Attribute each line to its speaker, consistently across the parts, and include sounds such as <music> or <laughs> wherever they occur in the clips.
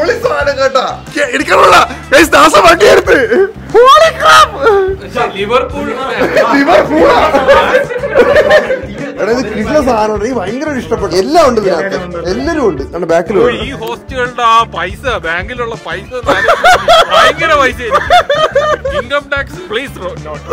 Speaker 1: പൊളി സാധനം കേട്ടാ.
Speaker 2: എടുക്കാനുള്ള. ദാസ വണ്ടി എടുത്ത്.
Speaker 1: സാധനം എനിക്ക് ഭയങ്കര ഇഷ്ടപ്പെട്ടു. എല്ലാം ഉണ്ട് ഇതിനകത്ത്. എല്ലാരും ഉണ്ട്. കണ്ട ബാക്കിലും
Speaker 3: ഈ ഹോസ്റ്റുകളുടെ ആ പൈസ ബാങ്കിലുള്ള പൈസ ഭയങ്കര പൈസ income tax please note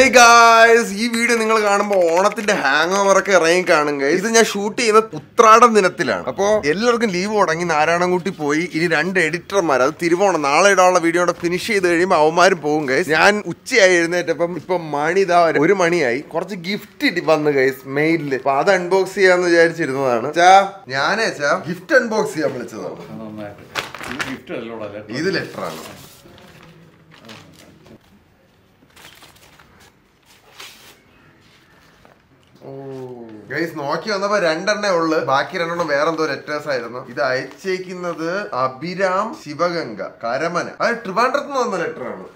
Speaker 1: hey guys ഈ വീഡിയോ നിങ്ങൾ കാണുമ്പോൾ ഓണത്തിന്റെ ഹാങ് ഓവർ ഒക്കെ ഇറങ്ങി കാണും. ഇത് ഞാൻ ഷൂട്ട് ചെയ്യുന്നത് ഉത്രാടം ദിനത്തിലാണ്. അപ്പോൾ എല്ലാവർക്കും ലീവ് തുടങ്ങി നാരായണൻകുട്ടി പോയി. ഇനി രണ്ട് എഡിറ്റർമാർ അത് തിരുവോണം നാളെ ഇടാനുള്ള വീഡിയോ ഫിനിഷ് ചെയ്ത് കഴിയുമ്പോൾ അവന്മാരും പോകും ഗൈസ് ഞാൻ ഉച്ചയായി എഴുന്നേറ്റപ്പം ഇപ്പൊ മണി ഇതാ ഒരു മണിയായി. കുറച്ച് ഗിഫ്റ്റ് വന്നു ഗൈസ് മെയിലിൽ അപ്പൊ അത് അൺബോക്സ് ചെയ്യാന്ന് വിചാരിച്ചിരുന്നതാണ്. ചാ ഞാനേ ചാ ഗിഫ്റ്റ് അൺബോക്സ് ചെയ്യാൻ വിളിച്ചതാണ്. ഇത് ലെറ്റർ ഗൈസ് നോക്കി വന്നപ്പോ രണ്ടെണ്ണേ ഉള്ളു. ബാക്കി രണ്ടെണ്ണം വേറെന്തോ ലെറ്റേഴ്സ് ആയിരുന്നു. ഇത് അയച്ചേക്കുന്നത് അഭിരാം ശിവഗംഗ കരമന. അത് ട്രിവാൻഡ്രത്ത് വന്ന ലെറ്റർ ആണ്.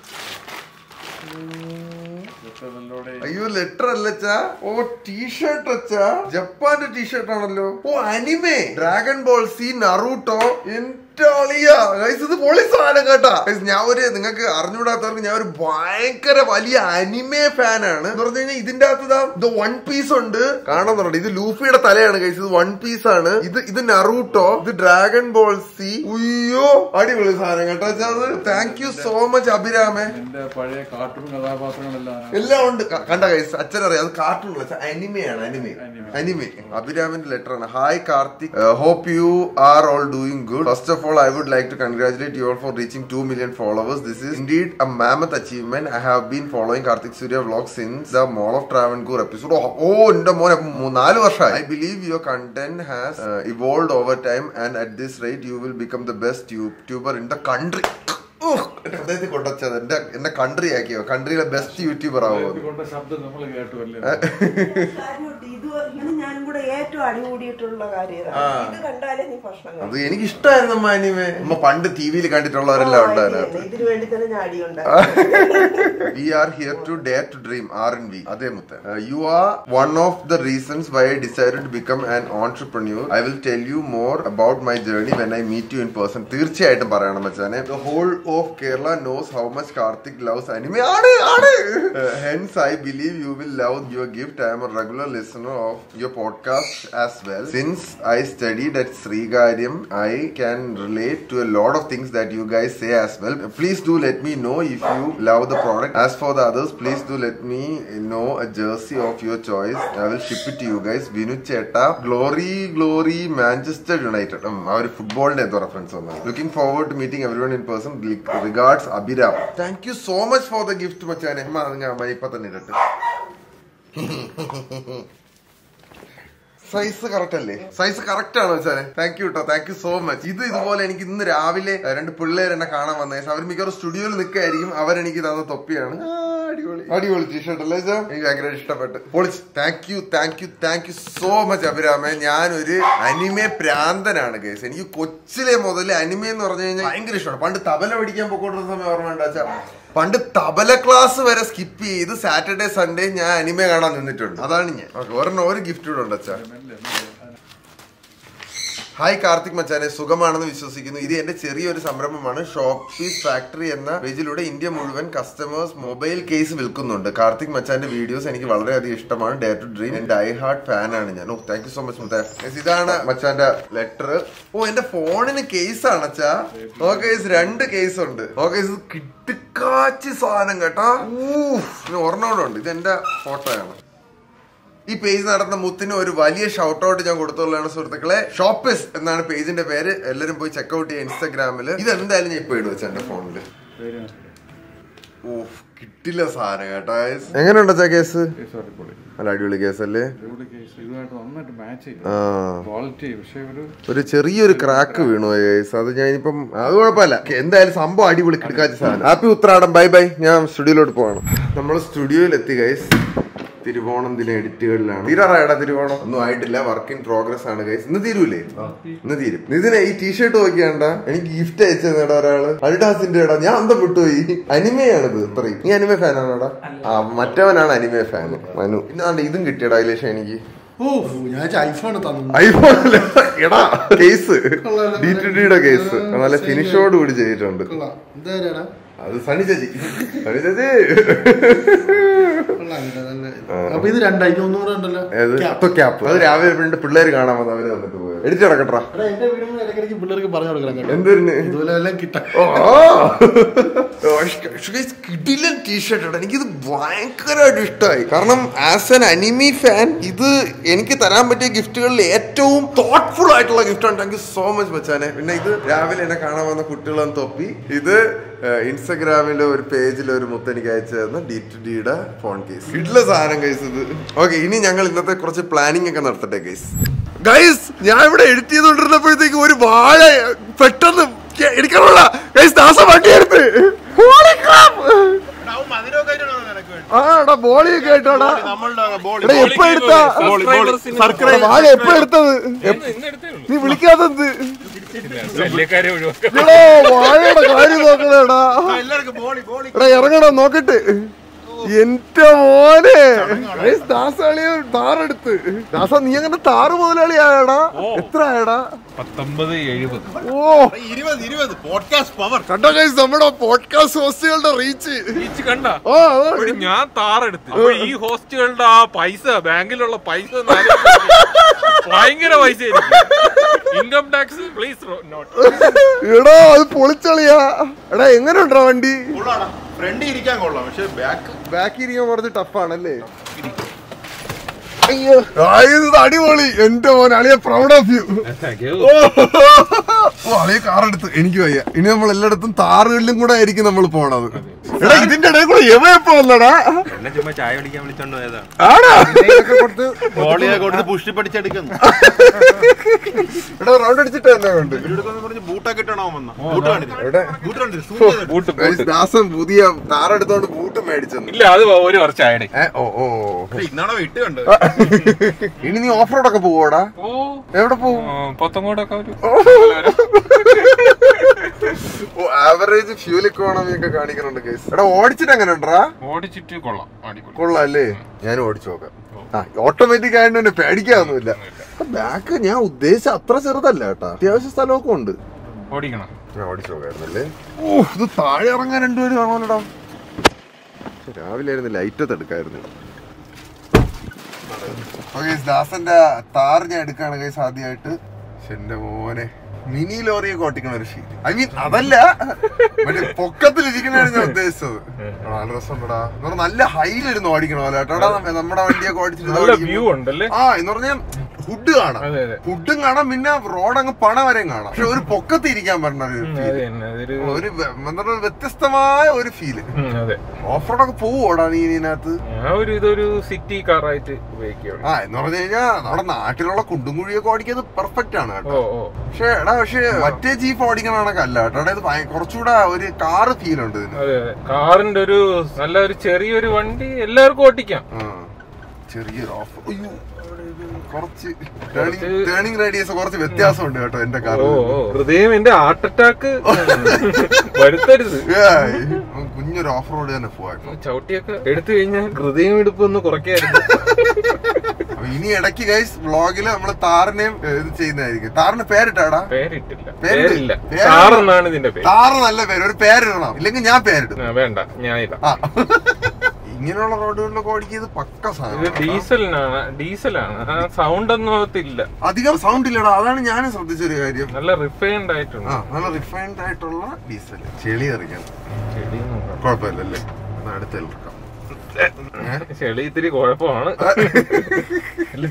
Speaker 1: അയ്യോ ലെറ്റർ അല്ലച്ചാ ഓ ടീഷർട്ട് അച്ഛാ. ജപ്പാന്റെ ടീഷർട്ട് ആണല്ലോ. ഓ anime dragon ball C Naruto guys ഇത് പൊളി സാധനം കേട്ടാ. Guys, ഞാൻ ഒരു നിങ്ങൾക്ക് അറിഞ്ഞുകൂടാത്തവർക്ക് ഞാൻ ഒരു ഭയങ്കര വലിയ അനിമേ ഫാനാണ് എന്ന് പറഞ്ഞു കഴിഞ്ഞാൽ ഇതിന്റെ അകത്ത് ഇതാ വൺ പീസ് ഉണ്ട്. കാണുന്നുണ്ട് ഇത് ലൂഫിയുടെ തലയാണ് കഴിച്ചത് ഇത് വൺ പീസ് ആണ്. ഇത് ഇത് നറൂട്ടോ ഇത് ഡ്രാഗൺ ബോൾ സി ഉയ്യോ അടിപൊളി സാധനം കേട്ടോ. അത് താങ്ക് യു സോ മച്ച് അഭിരാമേ.
Speaker 4: പഴയ കാർട്ടൂൺ കഥാപാത്രങ്ങളെല്ലാം.
Speaker 1: എല്ലാം ഉണ്ട്. കണ്ട കൈസ് അച്ഛനറിയാം അത് കാർട്ടൂൺ അനിമയാണ് അനിമേ അനിമേ അഭിരാമിന്റെ ലെറ്റർ ആണ്. Hi Karthik hope you are all doing good first of all I would like to congratulate you all for reaching two million followers this is indeed a mammoth achievement I have been following Karthik Surya vlog since the mall of Travancore episode ഓ എന്റെ മോനെ. മൂ- നാല് വർഷമായി. I believe your content has evolve over time and at this rate you will become the best YouTuber in the country ഹൃദയത്തിൽ കൊണ്ടുവച്ചത്. എന്റെ എന്നെ country ആക്കിയോ? കൺട്രിയിലെ ബെസ്റ്റ് യൂട്യൂബർ ആവുമോ
Speaker 4: കൊണ്ട ശബ്ദം നമ്മൾ കേട്ടു <laughs>
Speaker 5: ഇങ്ങനെ ഞാനും കൂടെ ഏറ്റവും അടികൂടിയിട്ടുള്ള കാര്യം ഇത് കണ്ടാലേ നീ ഭക്ഷണം
Speaker 1: അത് എനിക്ക് ഇഷ്ടമായിരുന്നു അമ്മ അനിമേ അമ്മ പണ്ട് ടി വിയിൽ കണ്ടിട്ടുള്ളവരെല്ലാം ഉണ്ട്
Speaker 5: ഇതിനു വേണ്ടി തന്നെ ഞാൻ അടിയുണ്ടായി
Speaker 1: we are here to day to dream R N V അതേ മുത്ത. You are one of the reasons why I decide to become an entrepreneur I will tell you more about my journey when I meet you in person തീർച്ചയായിട്ടും പറയണം മച്ചാനെ the whole of Kerala knows how much Karthik loves anime ആണ് ആണ്. Hence I believe you will love your gift I'm a regular listener of your podcast as well since I studied at Sreekaryam I can relate to a load of things that you guys say as well please do let me know if you love the product as for the others please do let me know a jersey of your choice I will ship it you guys Vinu ചേട്ട glory glory Manchester United ഒരു ഫുട്ബോളിന്റെ എന്തോ reference വന്നത്. Looking forward to meeting everyone in person regards Abhiram thank you so much for the gift മച്ചാനെ. ഞാൻ ഇപ്പൊ തന്നെ ഇടട്ടെ. <laughs> സൈസ് കറക്റ്റ് അല്ലേ? സൈസ് കറക്റ്റ് ആണോ വെച്ചാൽ താങ്ക് യു കേട്ടോ താങ്ക് യു സോ മച്ച് ഇത് ഇതുപോലെ എനിക്ക് ഇന്ന് രാവിലെ രണ്ട് പിള്ളേർ എന്നെ കാണാൻ വന്നേ അവർ മിക്കവാറും സ്റ്റുഡിയോയിൽ നിൽക്കായിരിക്കും അവരെനിക്ക് തന്ന തൊപ്പിയാണ്. അടിപൊളി. അടിപൊളി ടീഷർട്ട് അല്ലേ ഇത്? എനിക്ക് ഭയങ്കര ഇഷ്ടപ്പെട്ടു. പൊളിച്ച്. Thank you thank you thank you so much അഭിരാമേ. ഞാനൊരു അനിമെ പ്രാന്തനാണ് കേസ് എനിക്ക് കൊച്ചിലെ മുതൽ അനിമെ എന്ന് പറഞ്ഞു കഴിഞ്ഞാൽ ഭയങ്കര ഇഷ്ടമാണ്. പണ്ട് തബല പഠിക്കാൻ പോയിക്കൊണ്ടിരുന്ന സമയം ഓർമ്മ ഉണ്ടാച്ചാ പണ്ട് തബല ക്ലാസ് വരെ സ്കിപ്പ് ചെയ്ത് സാറ്റർഡേ സൺഡേ ഞാൻ അനിമെ കാണാൻ നിന്നിട്ടുണ്ട്. അതാണ് ഞാൻ. ഓക്കെ ഒരെണ്ണം ഒരു ഗിഫ്റ്റ് കൂടെ ഉണ്ട് അച്ഛാ. ഹായ് കാർത്തിക് മച്ചാനെ. സുഖമാണെന്ന് വിശ്വസിക്കുന്നു. ഇത് എന്റെ ചെറിയൊരു സംരംഭമാണ്. ഷോപ്പീസ് ഫാക്ടറി എന്ന പേജിലൂടെ ഇന്ത്യ മുഴുവൻ കസ്റ്റമേഴ്സ് മൊബൈൽ കേസ് വിൽക്കുന്നുണ്ട്. കാർത്തിക് മച്ചാന്റെ വീഡിയോസ് എനിക്ക് വളരെയധികം ഇഷ്ടമാണ്. ഡേ ടു ഡ്രീം എന്റെ ഐ ഹാർട്ട് ഫാൻ ആണ് ഞാൻ. ഓ താങ്ക് യു സോ മച്ച് മുത്തേ. ഇതാണ് മച്ചാന്റെ ലെറ്റർ ഓ എന്റെ ഫോണിന് കേസ് ആണ് അച്ഛാ. ഓക്കെ രണ്ട് കേസ് ഉണ്ട്. ഓക്കെ ഇത് കിട്ടിക്കാച്ചി സാധനം കേട്ടോ. ഒരെണ്ണോടുണ്ട് ഇത് എന്റെ ഫോട്ടോയാണ് ഈ പേജ് നടന്ന മുത്തിന് ഒരു വലിയ ഷൗട്ട് ഔട്ട് ഞാൻ കൊടുത്തുള്ളതാണ് സുഹൃത്തുക്കളെ. ഷോപ്പിസ് എന്നാണ് പേജിന്റെ പേര്. എല്ലാരും പോയി ചെക്ക്ഔട്ട് ചെയ്യുക ഇൻസ്റ്റാഗ്രാമിൽ ഇത് എന്തായാലും ഞാൻ ഇപ്പൊ ഇടും വെച്ചാ എന്റെ ഫോണിൽ. ഓ കിട്ടില്ല സാധനം കേട്ടോ എങ്ങനെയുണ്ട് കേസ്? നല്ല അടിപൊളി കേസ് അല്ലേ?
Speaker 4: കേസ് ഇതുമായിട്ട് നന്നായിട്ട് മാച്ച്
Speaker 1: ആ.
Speaker 4: ക്വാളിറ്റി പക്ഷെ ഒരു
Speaker 1: ഒരു ചെറിയൊരു ക്രാക്ക് വീണു കേസ് അത് ഞാൻ ഇപ്പം അത് കുഴപ്പമില്ല. എന്തായാലും സംഭവം അടിപൊളി കിടക്കാച്ച സാധനം. ഹാപ്പി ഉത്രാടം. ബൈ ബൈ ഞാൻ സ്റ്റുഡിയോയിലോട്ട് പോവാണ്. നമ്മൾ സ്റ്റുഡിയോയിൽ എത്തി ഗൈസ് തിരുവോണം ഇതിലെ എഡിറ്റുകളിലാണ്. തീരാറായടാ തിരുവോണം. ഒന്നും ആയിട്ടില്ല. വർക്ക് ഇൻ പ്രോഗ്രസ് ആണ് ഗൈസ് ഇന്ന് തീരൂലേ? ഇന്ന് തീരും. ഇതിനെ ഈ ടീഷർട്ട് നോക്കിയാണ്ട? എനിക്ക് ഗിഫ്റ്റ് അയച്ചു തന്നേടാ ഒരാൾ. അൽഡാസിന്റെ ഇടാ ഞാൻ അന്തം വിട്ടുപോയി. അനിമയാണിത് ഇത്രയും. നീ അനിമ ഫാനാണോടാ? ആ മറ്റവനാണ് അനിമ ഫാൻ മനു. പിന്നെ ഇതും കിട്ടിയടാ ഇലേഷ എനിക്ക്.
Speaker 6: ഓ ഞാൻ ഐഫോൺ തന്നു.
Speaker 1: ഐഫോൺ എടാ കേസ്. ഡി ടു ഡിയുടെ കേസ് നല്ല ഫിനിഷോട് കൂടി ചെയ്തിട്ടുണ്ട്. അത് സണി ചേച്ചി. സണി ചേച്ചി.
Speaker 6: അപ്പൊ ഇത് രണ്ടായി ഒന്നുകൂടെ ഉണ്ടല്ലോ.
Speaker 1: ക്യാപ്പ്. അത് രാവിലെ പിന്നെ പിള്ളേര് കാണാൻ വന്ന് അവർ വന്നിട്ട് പോയത് എഡിറ്റ് നടക്കട്ടാ.
Speaker 6: എടാ, എന്റെ വീടിന് ഇടയ്ക്കിടയ്ക്ക് പിള്ളേർക്ക് പറഞ്ഞു കൊടുക്കണം
Speaker 1: എന്തിന്
Speaker 6: ഇതുപോലെ എല്ലാം കിട്ടാം.
Speaker 1: കിടിലൻ ടീഷർട്ട് ആണ് എനിക്കിത് ഭയങ്കരമായിട്ട് ഇഷ്ടമായി കാരണം ആസ് എൻ അനിമി ഫാൻ ഇത് എനിക്ക് തരാൻ പറ്റിയ ഗിഫ്റ്റുകളിൽ ഏറ്റവും തോട്ട്ഫുൾ ആയിട്ടുള്ള ഗിഫ്റ്റ് ആണ്. താങ്ക് യു സോ മച്ച് മച്ചാനെ പിന്നെ ഇത് രാവിലെ എന്നെ കാണാൻ വന്ന കുട്ടികളും തൊപ്പി. ഇത് ഇൻസ്റ്റഗ്രാമിലെ ഒരു പേജിൽ ഒരു മുത്ത് എനിക്ക് അയച്ചു ഡി ടു ഡിയുടെ ഫോൺ കേസ് ഇട്ടുള്ള സാധനം കേസ് ഇത്. ഓക്കെ ഇനി ഞങ്ങൾ ഇന്നത്തെ കുറച്ച് പ്ലാനിങ് ഒക്കെ നടത്തട്ടെ കേസ് ഗൈസ് ഞാൻ ഇവിടെ എഡിറ്റ് ചെയ്തോണ്ടിരുന്നപ്പോഴത്തേക്ക് ഒരു വാഴ പെട്ടെന്ന് എടുക്കാനുള്ള ഗൈസ് ദാസ വണ്ടി എടുത്ത്. ആടാ ബോളിയൊക്കെ ആയിട്ടാടാ. എടാ എപ്പ എടുത്താ? എടാ, വാഴ എപ്പ എടുത്തത്? എപ്പ-
Speaker 3: ഇന്ന് എടുത്തേ ഉള്ളൂ.
Speaker 1: നീ വിളിക്കാത്തത് വാഴയുടെ കാര്യം നോക്കണേടാ. എടാ ഇറങ്ങടാ നോക്കട്ടെ. എന്റെ മോനെ. താറെടുത്ത് ദാസ നീ അങ്ങനെ താറ് മുതലാളിയായടാ? എത്ര ആയടാ
Speaker 3: പത്തൊമ്പത് എഴുപത്.
Speaker 1: ഓ. കണ്ടോ ഗൈസ് നമ്മുടെ പോഡ്കാസ്റ്റ് ഹോസ്റ്റുകളുടെ റീച്ച്
Speaker 3: റീച്ച് കണ്ട.
Speaker 1: ഓ.
Speaker 3: ഞാൻ താറെടുത്ത് ഈ ഹോസ്റ്റുകളുടെ ആ പൈസ ബാങ്കിലുള്ള പൈസ. ഭയങ്കര പൈസ ഇൻകം ടാക്സ് പ്ലീസ് നോട്ട്
Speaker 1: എടാ അത് പൊളിച്ചളിയാ. എടാ എങ്ങനെ ഉണ്ടോ വണ്ടി
Speaker 2: ഫ്രണ്ട് ഇരിക്കാൻ കൊള്ളാം പക്ഷെ ബാക്ക്
Speaker 1: ബാക്കി ഇരിക്കാൻ കുറച്ച് ടഫാണല്ലേ അയ്യോ. ഇത് അടിപൊളി. എന്റെ മോൻ അളിയ പ്രൗഡ് ഓഫ് യു ഓ അളിയ കാർ എടുത്ത്. എനിക്ക് വയ്യ. ഇനി നമ്മൾ എല്ലായിടത്തും താറുകളിലും കൂടെ ആയിരിക്കും നമ്മൾ പോണത്. എടാ ഇതിന്റെ ഇടയിൽ കൂടെ എവയപ്പോ വന്നടാ?
Speaker 7: എന്നെ ചുമ്മാ ചായ പിടിക്കാൻ വിളിച്ചോണ്ട് പോയതാ.
Speaker 1: ആടാ
Speaker 2: ബോളിയെ കൊടുത്ത് പുഷ്ടി പഠിച്ചെടുക്കുന്നു.
Speaker 1: എടാ റൗണ്ട് അടിച്ചിട്ട് തന്നെ
Speaker 2: പറഞ്ഞ് ബൂട്ടൊക്കെ ഇട്ടണോ വന്ന?
Speaker 1: ദാസൻ പുതിയ താറെടുത്തോണ്ട് ബൂട്ട് മേടിച്ചെന്ന്.
Speaker 3: ഇല്ല അത് ഒരു വർഷം ആയടേ.
Speaker 1: ഓ ഓ
Speaker 2: ഇന്നാണോ വിട്ട് കണ്ട്
Speaker 1: ഇനി നീ ഓഫ് റോഡൊക്കെ പോവോടാ?
Speaker 3: ഓ.
Speaker 1: എവിടെ പോവും? പൊത്തങ്ങോടൊക്കെ ആവറേജ് ഫ്യൂൽ ഇക്കോണമി ഒക്കെ കാണിക്കുന്നുണ്ട് കേസ് എടാ ഓടിച്ചിട്ട് എങ്ങനെ ഉണ്ടാ
Speaker 3: ഓടിച്ചിട്ട് കൊള്ളാം
Speaker 1: കൊള്ളാം അല്ലേ ഞാൻ ഓടിച്ചു നോക്കാം. ആ ഓട്ടോമാറ്റിക് ആയതുകൊണ്ട് തന്നെ പേടിക്കാതൊന്നുമില്ല ബാക്ക് ഞാൻ ഉദ്ദേശിച്ച അത്ര ചെറുതല്ല കേട്ടാ. അത്യാവശ്യ സ്ഥലമൊക്കെ ഉണ്ട്.
Speaker 3: ഓടിക്കണം.
Speaker 1: ഓടിച്ചു നോക്കായിരുന്നല്ലേ? ഓ ഇത് താഴെ ഇറങ്ങാൻ രണ്ടുപേരും കാണുമല്ലോടാ രാവിലെ ആയിരുന്നു ലൈറ്റത്ത് എടുക്കായിരുന്നു. ദാസന്റെ താർ ഞാൻ എടുക്കാണ് കൈസ് ആദ്യമായിട്ട്. എന്റെ മോനെ. മിനി ലോറിയൊക്കെ ഓട്ടിക്കണ ഒരു ഷീറ്റ്. ഐ മീൻ അതല്ല മറ്റേ പൊക്കത്തിലിരിക്കണാണ് ഞാൻ ഉദ്ദേശിച്ചത്. നല്ല രസമുണ്ടടാ. എന്ന് പറഞ്ഞാൽ നല്ല ഹൈലിരുന്ന് ഓടിക്കണ പോലെ നമ്മ- നമ്മുടെ വണ്ടിയൊക്കെ ഓടിച്ചിട്ട് ആ എന്ന് പറഞ്ഞാൽ ഹുഡ് കാണാം. ഹുഡും കാണാം പിന്നെ റോഡ് അങ്ങ് പണ വരെയും കാണാം. പക്ഷെ ഒരു പൊക്കത്ത് ഇരിക്കാൻ പറഞ്ഞത് ഒരു ഒരു എന്താ വ്യത്യസ്തമായ ഒരു
Speaker 3: ഫീൽ
Speaker 1: ഓഫ് റോഡ് ഒക്കെ പോവോടാ നീ ഇതിനകത്ത്?
Speaker 3: ഒരു ഇതൊരു സിറ്റി കാറായിട്ട് ഉപയോഗിക്കുകയാണ്
Speaker 1: ആ എന്ന് പറഞ്ഞു കഴിഞ്ഞാൽ നമ്മുടെ നാട്ടിലുള്ള കുണ്ടും കുഴിയൊക്കെ ഓടിക്കുന്നത് പെർഫെക്റ്റ് ആണ് കേട്ടോ. പക്ഷെ എടാ പക്ഷെ മറ്റേ ജീപ്പ് ഓടിക്കണ കണക്കല്ല കേട്ടോ. ഇത് കുറച്ചുകൂടെ ഒരു കാറ് ഫീൽ ഉണ്ട്
Speaker 3: കാറിന്റെ ഒരു നല്ല ഒരു ചെറിയൊരു വണ്ടി എല്ലാവർക്കും ഓട്ടിക്കാം.
Speaker 1: ആ. ചെറിയൊരു ഓഫ് അയ്യോ കുറച്ച് ടേണിംഗ് റേഡിയസ് കുറച്ച് വ്യത്യാസമുണ്ട് കേട്ടോ എന്റെ കാർ
Speaker 3: ഹൃദയം എന്റെ ഹാർട്ട് അറ്റാക്ക് വരുത്തരുത്. <laughs>
Speaker 1: കുഞ്ഞൊരു ഓഫ് റോഡ് തന്നെ പോവാട്ടോ
Speaker 3: ചവിട്ടിയൊക്കെ എടുത്തു കഴിഞ്ഞാൽ ഹൃദയം എടുപ്പൊന്ന് കുറയ്ക്കായിരുന്നു. <laughs>
Speaker 1: ഇനി ഇടയ്ക്ക് ഗൈസ് വ്ളോഗിൽ നമ്മൾ താറിനെയും ഇത് ചെയ്യുന്നതായിരിക്കും. താറിന് പേരിട്ടാടാ?
Speaker 3: പേരിട്ടില്ല.
Speaker 1: പേരില്ല.
Speaker 3: താറെന്നാണ്. ഇതിന്റെ പേര്.
Speaker 1: താറ് നല്ല പേര്. ഒരു പേരിടണം. ഇല്ലെങ്കിൽ ഞാൻ പേരിടും.
Speaker 3: വേണ്ട. ഞാൻ
Speaker 1: ആ. <laughs> ഇങ്ങനെയുള്ള റോഡുകളിലൊക്കെ ഓടിക്കുന്നത് പക്ക സാധനം
Speaker 3: ഡീസലിനാണ് ഡീസലാണ്. സൗണ്ട് ഒന്നും അകത്തില്ല.
Speaker 1: അധികം സൗണ്ട് ഇല്ലടാ. അതാണ് ഞാൻ ശ്രദ്ധിച്ചൊരു കാര്യം.
Speaker 3: നല്ല റിഫൈൻഡ്
Speaker 1: ആ
Speaker 3: ആയിട്ടുണ്ട്
Speaker 1: നല്ല റിഫൈൻഡ് ആയിട്ടുള്ള ഡീസൽ. ചെളി
Speaker 3: അറിയാം.
Speaker 1: കുഴപ്പമില്ലല്ലേ? അടുത്ത ഇറക്കാം
Speaker 3: ചെളി ഇത്തിരി കുഴപ്പമാണ്.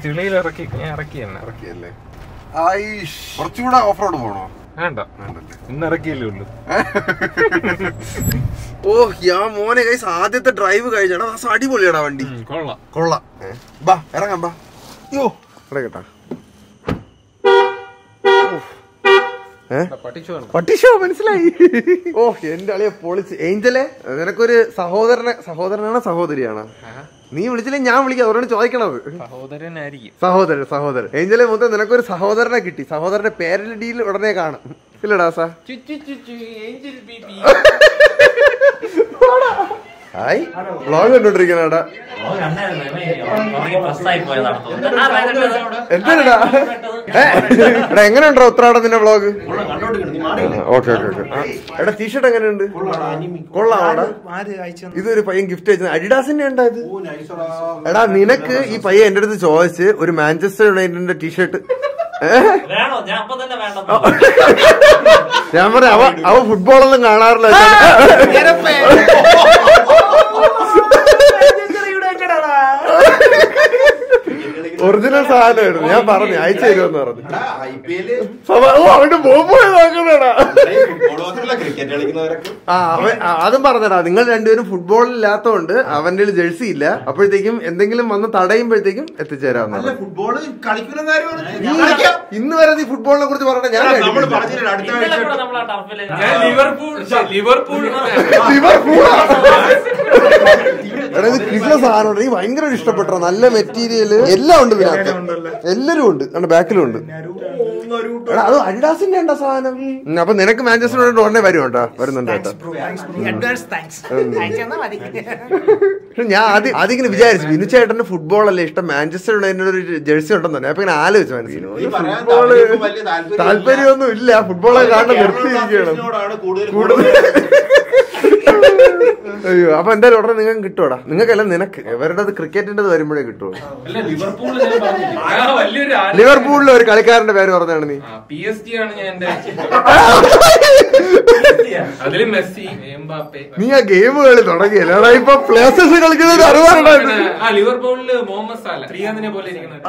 Speaker 3: ചെളിയിൽ ഇറക്കി ഞാൻ ഇറക്കി തന്നെ.
Speaker 1: ഇറക്കിയല്ലേ? കുറച്ചുകൂടെ ഓഫ് റോഡ് പോണോ?
Speaker 3: വേണ്ട.
Speaker 1: വേണ്ടല്ലേ?
Speaker 3: ഇന്ന് ഇറക്കിയല്ലേ ഉള്ളൂ. <laughs>
Speaker 1: ഓ യാ മോനെ കൈസ് ആദ്യത്തെ ഡ്രൈവ് കഴിഞ്ഞാടാ അടിപൊളിയാടാ വണ്ടി.
Speaker 3: കൊള്ള.
Speaker 1: കൊള്ളാം. ബാ ഇറങ്ങാം ബാ. യോ ഇറങ്ങട്ടാ
Speaker 3: പട്ടിച്ചു
Speaker 1: പട്ടിഷോ മനസ്സിലായി. ഓ എന്റെ അളിയെ പൊളിച്ച്. ഏഞ്ചലെ നിനക്കൊരു സഹോദരനെ സഹോദരനാണോ സഹോദരിയാണോ? നീ വിളിച്ചില്ലേ ഞാൻ വിളിക്കാം. അവരോട് ചോദിക്കണത്.
Speaker 3: സഹോദരനായിരിക്കും.
Speaker 1: സഹോദരൻ സഹോദരൻ. ഏഞ്ചലെ മൊത്തം നിനക്കൊരു സഹോദരനെ കിട്ടി. സഹോദരന്റെ പേരന്റ് ഡീൽ ഉടനെ കാണും. ഇല്ലടാ സാ. <laughs> ഹായ്. വ്ളോഗ് കണ്ടോണ്ടിരിക്കണടാ എന്താടാ എടാ എങ്ങനെയുണ്ടോ ഉത്രാടത്തിന്റെ വ്ളോഗ് ഓക്കെ ഓക്കെ ഓക്കെ. എടാ ടീഷർട്ട് എങ്ങനെയുണ്ട്? കൊള്ളാമാടാ ഇതൊരു പയ്യൻ ഗിഫ്റ്റ് അയച്ചത്. അഡിഡാസിന്റെ ഉണ്ടായത്? എടാ നിനക്ക് ഈ പയ്യൻ എന്റെ അടുത്ത് ചോദിച്ച് ഒരു മാഞ്ചസ്റ്റർ യുണൈറ്റഡിന്റെ ടീഷർട്ട്
Speaker 8: ഞാൻ
Speaker 1: പറഞ്ഞ അവ അവ ഫുട്ബോളൊന്നും കാണാറില്ല. <laughs> ഒറിജിനൽ സാധനമായിരുന്നു. ഞാൻ പറഞ്ഞു അയച്ചു തരുമെന്ന് പറഞ്ഞു. ബോംബോയി അവന്റെ ബോംബ് നോക്കണടാ
Speaker 9: ക്രിക്കറ്റ് കളിക്കുന്നവരൊക്കെ.
Speaker 1: ആ അവൻ അതും പറഞ്ഞടാ നിങ്ങൾ രണ്ടുപേരും ഫുട്ബോൾ ഇല്ലാത്തതുകൊണ്ട് അവന്റെ ജേഴ്സി ഇല്ല. അപ്പോഴത്തേക്കും എന്തെങ്കിലും വന്ന് തടയുമ്പോഴത്തേക്കും എത്തിച്ചേരാന്ന്
Speaker 9: ഫുട്ബോൾ കളിക്കുന്ന കാര്യമാണ്.
Speaker 1: നീ ഇന്ന് വരെ നീ ഫുട്ബോളിനെ കുറിച്ച് പറഞ്ഞ ഞാൻ
Speaker 9: നമ്മൾ
Speaker 1: ലിവർപൂൾ
Speaker 9: പറഞ്ഞില്ല അടുത്ത
Speaker 8: ഇന്നലെ
Speaker 9: ആഴ്ച
Speaker 8: കൂടെ നമ്മൾ ആ ടർഫിൽ
Speaker 3: ഞാൻ ലിവർപൂൾ ലിവർപൂൾ
Speaker 1: ഇത് സാധനം ഈ ഭയങ്കര ഇഷ്ടപ്പെട്ട നല്ല മെറ്റീരിയൽ എല്ലാം ഉണ്ട് ഇതിനകത്ത്. എല്ലാരും ഉണ്ട്. നമ്മുടെ ബാക്കിലും ഉണ്ട്. എടാ അത് അഡിഡാസിന്റെ ഉണ്ടോ സാധനം? അപ്പൊ നിനക്ക് മാഞ്ചസ്റ്റർ ഉടനെ വരും കേട്ടോ വരുന്നുണ്ട് കേട്ടോ. പക്ഷെ ഞാൻ ആദ്യം ആദ്യം ഇങ്ങനെ വിചാരിച്ചു. വിനു ചേട്ടന് ഫുട്ബോൾ അല്ലേ ഇഷ്ടം? മാഞ്ചസ്റ്റർ യുണൈറ്റഡ് ഒരു ജേഴ്സി ഉണ്ടെന്ന് പറഞ്ഞു. അപ്പൊ ഇങ്ങനെ ആലോചിച്ചു
Speaker 9: മനസ്സിനു പറയാൻ ഫുട്ബോൾ
Speaker 1: താല്പര്യമൊന്നും ഇല്ല ഫുട്ബോളെ കാണാൻ നിർത്തിയിരിക്കണം
Speaker 9: കൂടുതൽ
Speaker 1: അയ്യോ അപ്പൊ എന്തായാലും ഉടനെ നിങ്ങൾക്ക് കിട്ടുവാടാ? നിങ്ങൾക്കല്ല നിനക്ക്. ഇവരുടെ ക്രിക്കറ്റിന്റെ വരുമ്പോഴേ കിട്ടുള്ളൂ
Speaker 3: അല്ല ലിവർപൂൾ ഞാൻ പറഞ്ഞില്ലേ? ഞാൻ വലിയൊരു ആരാധകനാണ്.
Speaker 1: ലിവർപൂളിലെ ഒരു കളിക്കാരന്റെ പേര് പറഞ്ഞാണ് നീ.
Speaker 3: പി എസ് ജി ആണ് ഞാൻ <laughs> അതിൽ മെസ്സി എംബാപ്പെ.
Speaker 1: നീ ആ ഗെയിം കളി തുടങ്ങിയല്ലേ? ഇപ്പൊ പ്ലേസസ് കളിക്കുന്നത്
Speaker 3: ആ ലിവർപൂളിൽ മുഹമ്മദ് സാല. ശ്രീകാന്തിനെ പോലെ
Speaker 9: ഇരിക്കുന്നത്.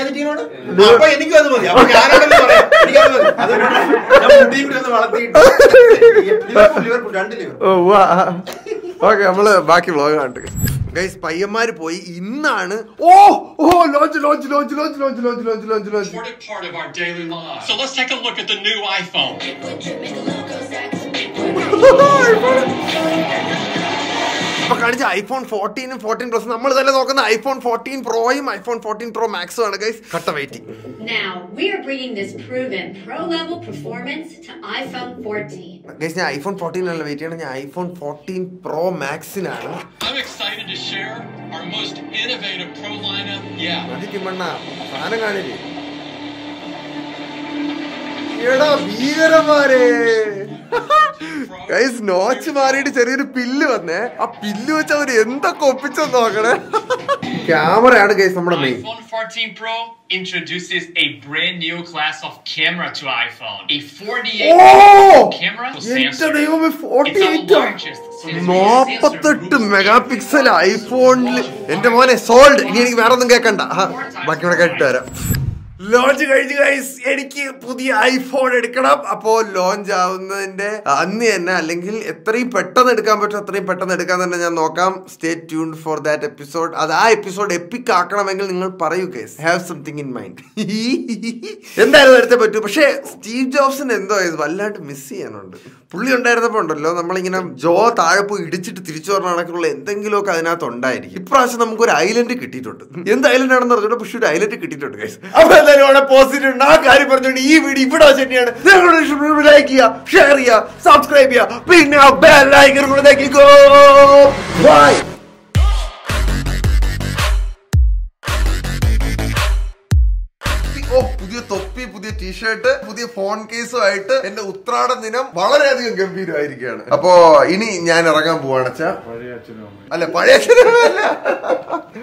Speaker 9: ഏത് ടീമാണ് അപ്പൊ എനിക്കും അത് മതി. അപ്പൊ ഞാനാണെന്ന് പറയാം.
Speaker 1: ഓക്കെ നമ്മൾ ബാക്കി വ്ളോഗ് കണ്ടു ഗൈസ് പയ്യന്മാര് പോയി. ഇന്നാണ് ഓ ഓ launch launch launch launch launch launch launch launch launch
Speaker 10: important <laughs>
Speaker 1: ഇപ്പൊ കാണിച്ച ഐഫോൺ ഫോർട്ടീനും ഫോർട്ടീൻ പ്ലസ് നമ്മൾ തന്നെ നോക്കുന്ന? ഐഫോൺ ഫോർട്ടീൻ പ്രോയും ഐഫോൺ ഫോർട്ടീൻ പ്രോ മാക്സും ആണ് ഗൈസ് കട്ട waiting
Speaker 11: Now, we are bringing this proven pro level performance to iPhone 14.
Speaker 1: Guys ഞാൻ ഐഫോൺ ഫോർട്ടീൻ അല്ല വെയിറ്റ് ചെയ്യണം. ഞാൻ ഐഫോൺ ഫോർട്ടീൻ പ്രോ മാക്സിനാണ് സാധനം excited എടാ ഭീകരന്മാരെ ഗൈസ് നോച്ച് മാറിയിട്ട് ചെറിയൊരു പില്ല് വന്നേ. ആ പില്ല് വെച്ച് അവർ എന്തൊക്കെ ഒപ്പിച്ചെന്ന് നോക്കണേ. ക്യാമറയാണ് ഗൈസ് നമ്മുടെ main
Speaker 10: iPhone 14 Pro introduces a brand new class of camera to iPhone. A 48
Speaker 1: oh
Speaker 10: camera.
Speaker 1: എന്റെ
Speaker 10: sensor.
Speaker 1: ദൈവമേ
Speaker 10: It's
Speaker 1: forty
Speaker 10: our
Speaker 1: eight
Speaker 10: largest sensor.
Speaker 1: നാപ്പത്തെട്ട് മെഗാ പിക്സൽ ഐഫോണിൽ എന്റെ മോനെ സോൾഡ് ഇനി എനിക്ക് വേറെ ഒന്നും കേൾക്കണ്ട ബാക്കി ഇവിടെ കേട്ടിട്ട് വരാം. ലോഞ്ച് കഴിഞ്ഞു ഗൈസ് എനിക്ക് പുതിയ ഐഫോൺ എടുക്കണം. അപ്പോ ലോഞ്ച് ആവുന്നതിന്റെ അന്ന് തന്നെ അല്ലെങ്കിൽ എത്രയും പെട്ടെന്ന് എടുക്കാൻ പറ്റും അത്രയും പെട്ടെന്ന് എടുക്കാൻ തന്നെ ഞാൻ നോക്കാം. Stay tune for that episode അത് ആ എപ്പിസോഡ് എപ്പിക് ആക്കണമെങ്കിൽ നിങ്ങൾ പറയൂ guys have something in mind എന്തായാലും എടുത്തേ പറ്റൂ. പക്ഷേ സ്റ്റീവ് ജോബ്സിന് എന്തോ വല്ലാണ്ട് മിസ് ചെയ്യാനുണ്ട്. പുള്ളി ഉണ്ടായിരുന്നപ്പോ ഉണ്ടല്ലോ നമ്മളിങ്ങനെ ജോ താഴെ പോയി ഇടിച്ചിട്ട് തിരിച്ചു പറഞ്ഞ കണക്കുള്ള എന്തെങ്കിലുമൊക്കെ അതിനകത്ത് ഉണ്ടായിരിക്കും. ഇപ്രാവശ്യം നമുക്ക് ഒരു ഐലൻഡ് കിട്ടിയിട്ടുണ്ട്. എന്ത് ഐലൻഡ് ആണെന്ന് പറഞ്ഞോണ്ട് പക്ഷെ ഒരു ഐലൻഡ് കിട്ടിയിട്ടുണ്ട്. അപ്പോൾ പോസിറ്റീവ് കാര്യം പറഞ്ഞുകൊണ്ട് ഈ വീഡിയോ ഇവിടെ തന്നെയാണ്. നിങ്ങളുടെ ലൈക്ക് ചെയ്യുക ഷെയർ ചെയ്യുക സബ്സ്ക്രൈബ് ചെയ്യുക. പിന്നെ ബെൽ തൊപ്പി പുതിയ ടീഷർട്ട് പുതിയ ഫോൺ കേസും ആയിട്ട് എന്റെ ഉത്രാട ദിനം വളരെയധികം ഗംഭീരമായിരിക്കുകയാണ്. അപ്പോ ഇനി ഞാൻ ഇറങ്ങാൻ പോവാണച്ചാ അല്ല പഴയ അല്ല.